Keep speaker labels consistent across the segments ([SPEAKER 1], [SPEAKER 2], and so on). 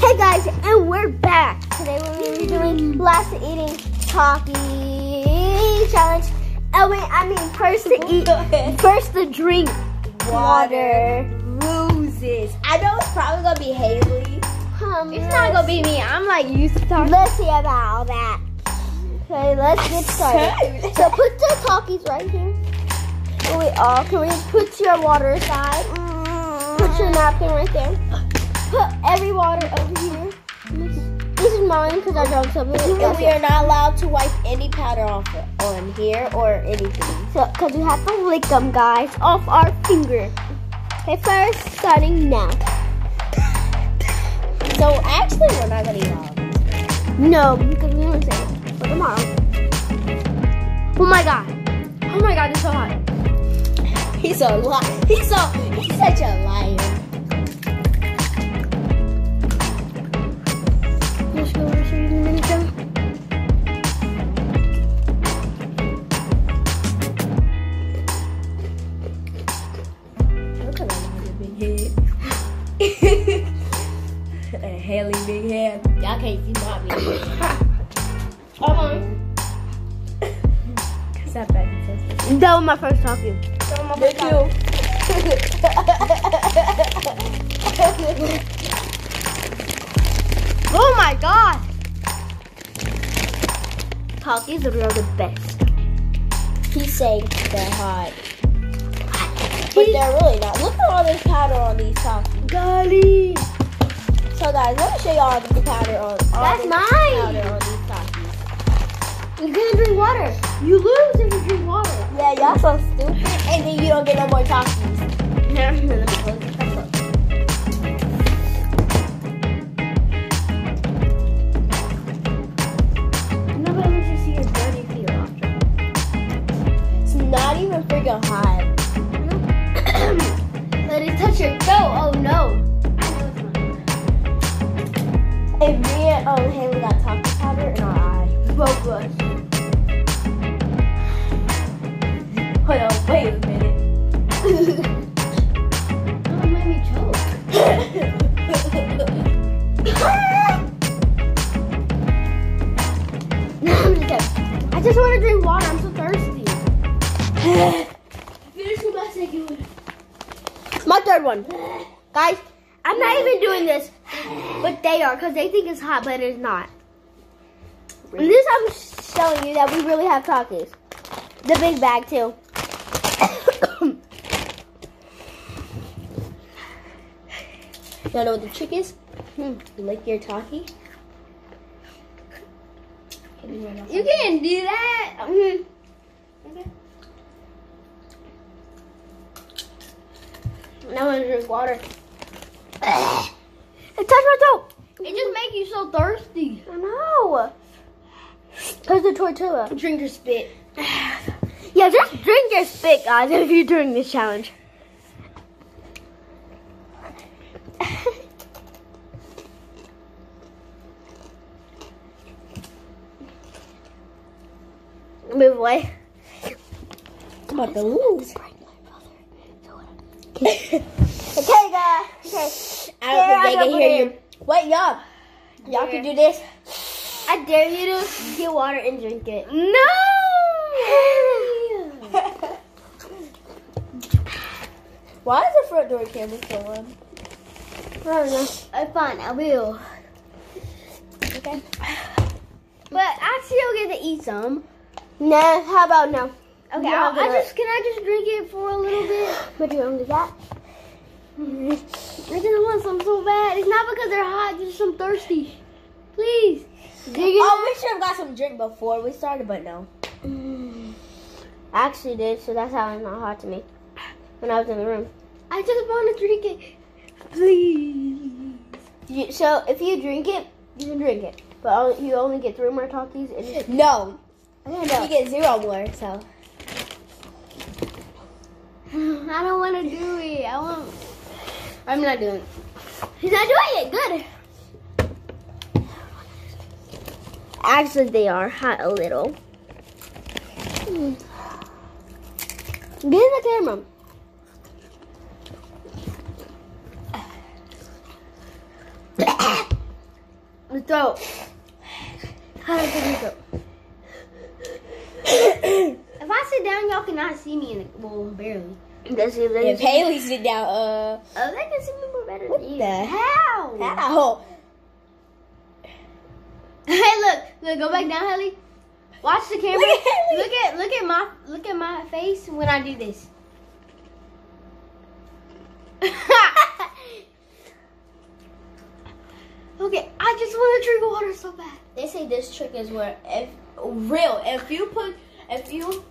[SPEAKER 1] Hey guys, and we're back. Today we're going to be doing last eating Taki challenge. Oh wait, I mean first to eat, first to drink water.
[SPEAKER 2] loses. I know it's probably gonna be Haley.
[SPEAKER 1] Um,
[SPEAKER 2] It's not gonna be me. I'm like used to talking.
[SPEAKER 1] Let's see about all that. Okay, let's get started. So put the Takis right here. Oh, wait, oh, can we put your water aside? Put your napkin right there. Put every water over here. This is mine because I drank some of it.
[SPEAKER 2] And we are not allowed to wipe any powder off on here or anything.
[SPEAKER 1] So, because we have to lick them, guys, off our finger. Okay, first, starting now.
[SPEAKER 2] So actually, we're not gonna eat all.
[SPEAKER 1] No, because we want to save it for tomorrow.
[SPEAKER 2] Oh my god. Oh my god, it's so hot. He's a li- He's so. He's such a liar.
[SPEAKER 1] Let's go over to you in a minute, though.
[SPEAKER 2] Look at that big head. Haley big head. Y'all can't see my big head.
[SPEAKER 1] Hold on.
[SPEAKER 2] Cause that back is so
[SPEAKER 1] That was my first Taki. Takis are the best.
[SPEAKER 2] He's saying they're hot. But they're really not. Look at all this powder on these Takis.
[SPEAKER 1] Golly!
[SPEAKER 2] So guys, let me show you all the powder on all
[SPEAKER 1] That's mine.
[SPEAKER 2] powder on these.
[SPEAKER 1] You can't drink water. You lose if you drink water.
[SPEAKER 2] Yeah, y'all so stupid. And then you don't get no more Takis. not even freaking hot.
[SPEAKER 1] Let it touch your toe. Oh no.
[SPEAKER 2] And me and um, Haley got Taki powder in our eye.
[SPEAKER 1] Both us.
[SPEAKER 2] Hold on, wait a minute.
[SPEAKER 1] Oh, it made me choke. I just want to drink water. Third one. Guys, I'm not even doing this, but they are because they think it's hot, but it's not. And this I'm showing you that we really have Takis. The big bag too.
[SPEAKER 2] Y'all know what the trick is?
[SPEAKER 1] Hmm.
[SPEAKER 2] Lick your Taki.
[SPEAKER 1] You can't do that. Mhm. Now I'm gonna drink water. It touched my toe. It just makes you so thirsty. I know. Cause the tortilla.
[SPEAKER 2] Drink your spit.
[SPEAKER 1] Yeah, just drink your spit, guys, if you're doing this challenge. Move away.
[SPEAKER 2] I'm about to lose.
[SPEAKER 1] Okay, guys. Okay.
[SPEAKER 2] I don't
[SPEAKER 1] I
[SPEAKER 2] think they can hear
[SPEAKER 1] in.
[SPEAKER 2] you. Wait, y'all. Y'all can do this.
[SPEAKER 1] I dare you to get water and drink it.
[SPEAKER 2] No! Why is the front door camera still on?
[SPEAKER 1] I don't know. I'm fine, I will.
[SPEAKER 2] Okay.
[SPEAKER 1] But actually, I still get to eat some. Nah, how about no? Okay,
[SPEAKER 2] No,
[SPEAKER 1] I'll, I just can I just drink it for a little bit? But you only that? I just want some so bad. It's not because they're hot, just I'm thirsty. Please.
[SPEAKER 2] Oh, we should have got some drink before we started, but no.
[SPEAKER 1] I actually did, so that's how it's not hot to me. When I was in the room. I just want to drink it. Please. You, so if you drink it, you can drink it. But you only get three more Takis. And
[SPEAKER 2] No.
[SPEAKER 1] Don't
[SPEAKER 2] You get zero more, so.
[SPEAKER 1] I don't want to do it. I want. I'm not doing it. He's not doing it. Good. Actually, they are hot a little. Hmm. Get in the camera.
[SPEAKER 3] his throat. How do I take his throat? if I y'all cannot see me in the well, barely.
[SPEAKER 1] Let's see if they
[SPEAKER 2] If Haley sit down, uh,
[SPEAKER 3] Oh, they can see me more better
[SPEAKER 2] What
[SPEAKER 3] than you.
[SPEAKER 2] the
[SPEAKER 3] How?
[SPEAKER 2] how?
[SPEAKER 3] Hey, look, look, go back down, Haley. Watch the camera.
[SPEAKER 2] Look at Haley.
[SPEAKER 3] Look at look at my look at my face when I do this. okay, I just want to drink water so bad.
[SPEAKER 2] They say this trick is where if real if you put if you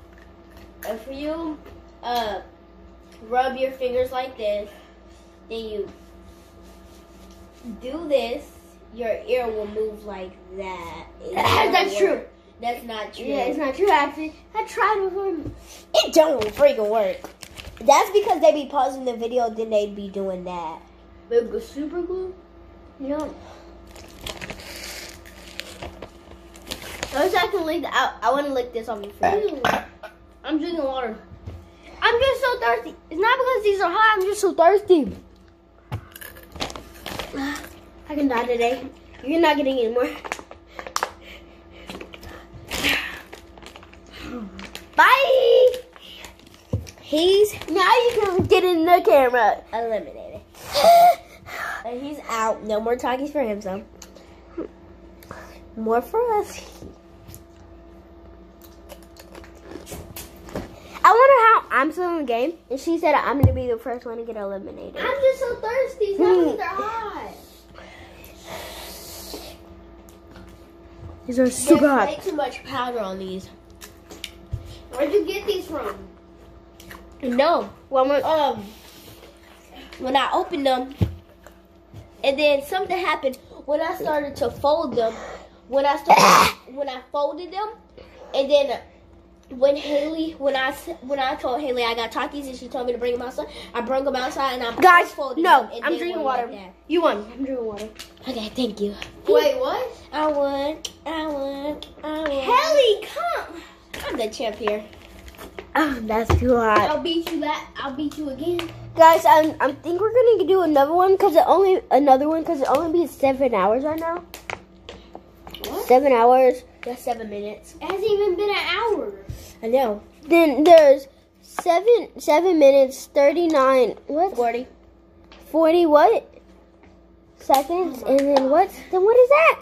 [SPEAKER 2] if you uh rub your fingers like this, then you do this, your ear will move like that.
[SPEAKER 3] That's
[SPEAKER 2] doesn't
[SPEAKER 3] true.
[SPEAKER 2] That's not true.
[SPEAKER 3] Yeah, it's not true actually. I tried before.
[SPEAKER 2] It don't freaking work. That's because they be pausing the video, then they be doing that.
[SPEAKER 3] But the super glue?
[SPEAKER 1] No.
[SPEAKER 3] I wish I can lick. I, I want to lick this off my face. I'm drinking water. I'm just so thirsty. It's not because these are hot. I'm just so thirsty.
[SPEAKER 1] I can die today. You're not getting any more.
[SPEAKER 3] Bye.
[SPEAKER 2] He's
[SPEAKER 1] Now you can get in the camera.
[SPEAKER 2] eliminated. and he's out. No more Takis for him, so. More for us.
[SPEAKER 1] I wonder how I'm still in the game, and she said I'm gonna be the first one to get eliminated.
[SPEAKER 3] I'm just so thirsty. Not because they're hot.
[SPEAKER 1] These are
[SPEAKER 2] There's
[SPEAKER 1] super hot.
[SPEAKER 2] way too much powder on these.
[SPEAKER 3] Where'd you get these from?
[SPEAKER 2] No.
[SPEAKER 1] One more.
[SPEAKER 2] Um, when I opened them, and then something happened when I started to fold them. When I started, when I folded them, and then when Haley, when I when I told Haley I got Takis and she told me to bring them outside, I brought them outside and I'm
[SPEAKER 1] Guys,
[SPEAKER 2] folded
[SPEAKER 1] no,
[SPEAKER 2] them and
[SPEAKER 1] I'm drinking water.
[SPEAKER 2] like.
[SPEAKER 1] You won. I'm drinking water.
[SPEAKER 2] Okay, thank you.
[SPEAKER 3] Wait, what?
[SPEAKER 2] I won. I won. I won.
[SPEAKER 3] Haley, come.
[SPEAKER 2] I'm the champ here.
[SPEAKER 1] Oh, that's too hot.
[SPEAKER 3] I'll beat you that. I'll beat you again.
[SPEAKER 1] Guys, I I think we're gonna do another one because it only another one because it only be seven hours right now.
[SPEAKER 3] What?
[SPEAKER 1] Seven hours.
[SPEAKER 2] Just seven minutes.
[SPEAKER 3] It hasn't even been an hour.
[SPEAKER 2] I know.
[SPEAKER 1] Then there's seven seven minutes thirty nine. What?
[SPEAKER 2] Forty.
[SPEAKER 1] Forty what? Seconds and then what? Then what is that?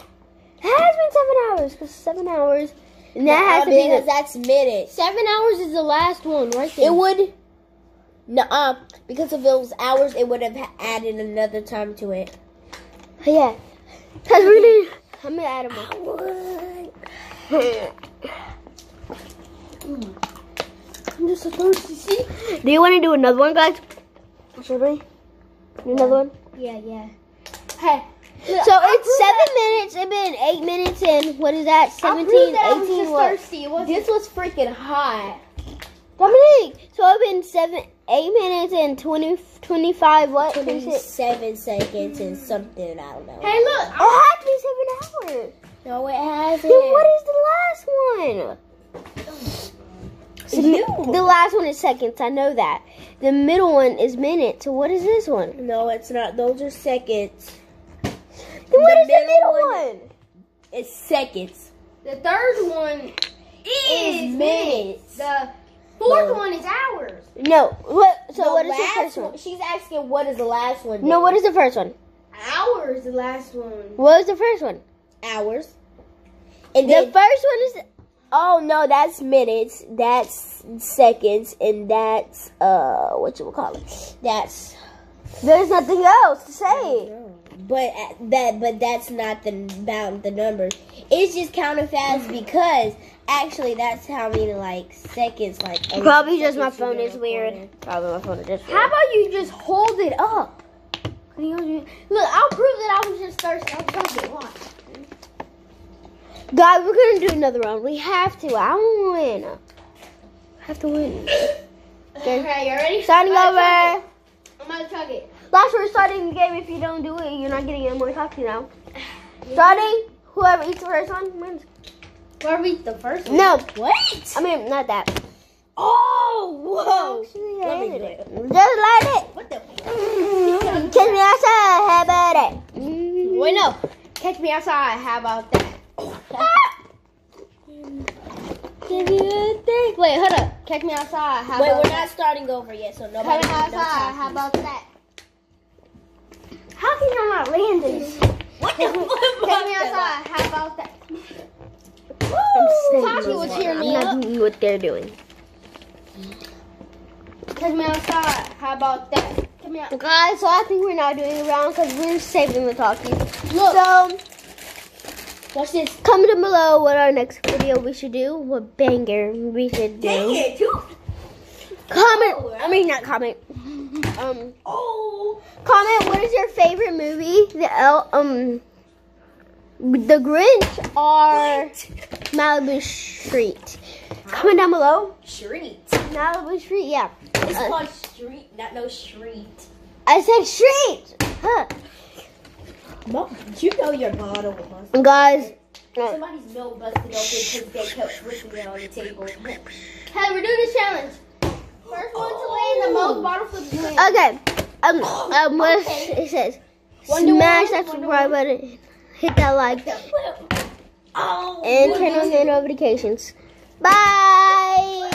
[SPEAKER 1] It has been seven hours because seven hours. And that has to be
[SPEAKER 2] because that's minutes.
[SPEAKER 1] seven hours is the last one right there.
[SPEAKER 2] It would. No, uh, because if it was hours, it would have added another time to it.
[SPEAKER 1] yeah. Cause we're gonna. I'm gonna add them. more. I'm just so thirsty. See? Do you want to do another one, guys? Should we? Do another one?
[SPEAKER 3] Yeah, yeah.
[SPEAKER 1] Hey. So it's seven minutes. It's been eight minutes and what is that?
[SPEAKER 3] I'll
[SPEAKER 1] 17,
[SPEAKER 3] prove that I was
[SPEAKER 1] 18,
[SPEAKER 3] just
[SPEAKER 1] what?
[SPEAKER 3] thirsty. It wasn't.
[SPEAKER 2] This was freaking hot.
[SPEAKER 1] Dominique. So it's been seven, eight minutes and 20, 25, what? 26.
[SPEAKER 2] Twenty-seven seconds and something. I don't know.
[SPEAKER 3] Hey, look.
[SPEAKER 1] It had to be seven hours.
[SPEAKER 2] No, it hasn't.
[SPEAKER 1] Then what is the last one? The,
[SPEAKER 2] You.
[SPEAKER 1] the last one is seconds. I know that. The middle one is minutes. So what is this one?
[SPEAKER 2] No, it's not. Those are seconds.
[SPEAKER 1] Then what
[SPEAKER 2] The
[SPEAKER 1] is the
[SPEAKER 2] middle
[SPEAKER 1] middle
[SPEAKER 2] one-
[SPEAKER 1] one?
[SPEAKER 2] It's seconds.
[SPEAKER 3] The third one is
[SPEAKER 2] Is
[SPEAKER 3] minutes.
[SPEAKER 2] minutes.
[SPEAKER 3] The fourth
[SPEAKER 2] No.
[SPEAKER 3] one is hours.
[SPEAKER 1] No. What? So
[SPEAKER 2] the
[SPEAKER 1] what is the first one?
[SPEAKER 2] She's asking what is the last one.
[SPEAKER 1] No. What is the first one?
[SPEAKER 3] Hours, the last one.
[SPEAKER 1] What was the first one?
[SPEAKER 2] Hours? And
[SPEAKER 1] The first one is. Oh no, that's minutes. That's seconds, and that's uh, what you would call it?
[SPEAKER 2] that's
[SPEAKER 1] There's nothing else to say.
[SPEAKER 2] But that, but that's not the about the numbers. It's just counting fast because actually that's how many like seconds like.
[SPEAKER 1] Probably just my phone is weird. Probably my phone is just.
[SPEAKER 3] How about you just hold it up? Can you hold it- Look, I'll prove that I was just thirsty. I'll touch it. Watch.
[SPEAKER 1] Guys, we're gonna do another round. We have to. I want to win. Have to win. Okay.
[SPEAKER 3] Okay, you ready?
[SPEAKER 1] Starting
[SPEAKER 3] I'm
[SPEAKER 1] over.
[SPEAKER 3] I'm gonna chug it.
[SPEAKER 1] Last we're starting the game. If you don't do it, you're not getting any more talking now. Starting. Whoever eats the first one wins.
[SPEAKER 3] Where we the first one?
[SPEAKER 1] No,
[SPEAKER 2] What?
[SPEAKER 1] I mean not that.
[SPEAKER 2] Oh, whoa!
[SPEAKER 1] Actually,
[SPEAKER 2] Let me do
[SPEAKER 1] it. Just like it.
[SPEAKER 2] What the?
[SPEAKER 1] Kiss me outside. How about it?
[SPEAKER 2] Wait, no.
[SPEAKER 3] Catch me outside. How about that?
[SPEAKER 1] Give you a thing.
[SPEAKER 3] Wait, hold up. Catch me outside. How
[SPEAKER 2] Wait, we're
[SPEAKER 3] that?
[SPEAKER 2] not starting over yet, so nobody.
[SPEAKER 3] Catch me
[SPEAKER 2] no
[SPEAKER 3] outside. How about that? How can y'all not land this?
[SPEAKER 2] What the fuck?
[SPEAKER 3] Catch me outside. How about that? Taki
[SPEAKER 1] those
[SPEAKER 3] was hearing
[SPEAKER 1] I'm not doing what they're doing.
[SPEAKER 3] Catch me outside. How about that? Come here.
[SPEAKER 1] Guys, so I think we're not doing it wrong because we're saving the Takis.
[SPEAKER 3] Look.
[SPEAKER 1] So,
[SPEAKER 2] Watch this.
[SPEAKER 1] comment down below what our next video we should do, what banger we should do.
[SPEAKER 2] Dang it.
[SPEAKER 1] Comment, I mean not comment. Um,
[SPEAKER 2] Oh.
[SPEAKER 1] comment what is your favorite movie? The El, um, The Grinch or Malibu Street? Comment down below.
[SPEAKER 2] Street.
[SPEAKER 1] Malibu Street, yeah.
[SPEAKER 2] It's
[SPEAKER 1] Uh,
[SPEAKER 2] called street, not no street.
[SPEAKER 1] I said street. Huh.
[SPEAKER 2] Mom, you know your bottle was.
[SPEAKER 1] And guys,
[SPEAKER 2] Somebody's milk busted open because they kept flipping it on the table.
[SPEAKER 3] Hey, we're doing a challenge. First one to land the most bottle flips wins.
[SPEAKER 1] okay. Um, um, what it says?
[SPEAKER 3] Wonder
[SPEAKER 1] Smash
[SPEAKER 3] Woman,
[SPEAKER 1] that subscribe button, hit that like,
[SPEAKER 2] Oh.
[SPEAKER 1] and turn on the notifications. Bye.